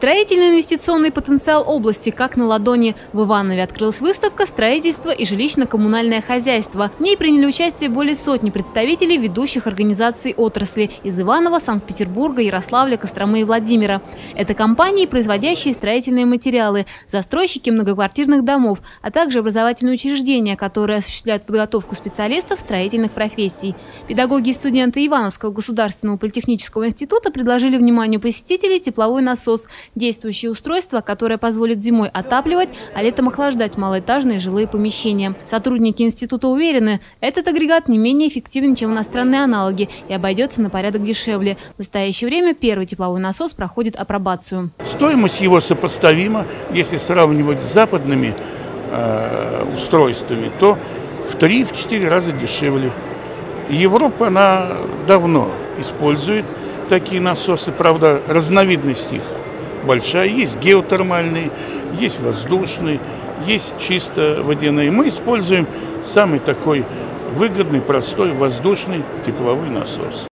Строительный инвестиционный потенциал области как на ладони. В Иванове открылась выставка «Строительство и жилищно-коммунальное хозяйство». В ней приняли участие более сотни представителей ведущих организаций отрасли из Иванова, Санкт-Петербурга, Ярославля, Костромы и Владимира. Это компании, производящие строительные материалы, застройщики многоквартирных домов, а также образовательные учреждения, которые осуществляют подготовку специалистов строительных профессий. Педагоги и студенты Ивановского государственного политехнического института предложили вниманию посетителей тепловой насос – действующее устройство, которое позволит зимой отапливать, а летом охлаждать малоэтажные жилые помещения. Сотрудники института уверены, этот агрегат не менее эффективен, чем иностранные аналоги и обойдется на порядок дешевле. В настоящее время первый тепловой насос проходит апробацию. Стоимость его сопоставима, если сравнивать с западными э, устройствами, то в 3-4 раза дешевле. Европа, она давно использует такие насосы, правда, разновидность их большая. Есть геотермальные, есть воздушные, есть чисто водяные. Мы используем самый такой выгодный, простой воздушный тепловой насос.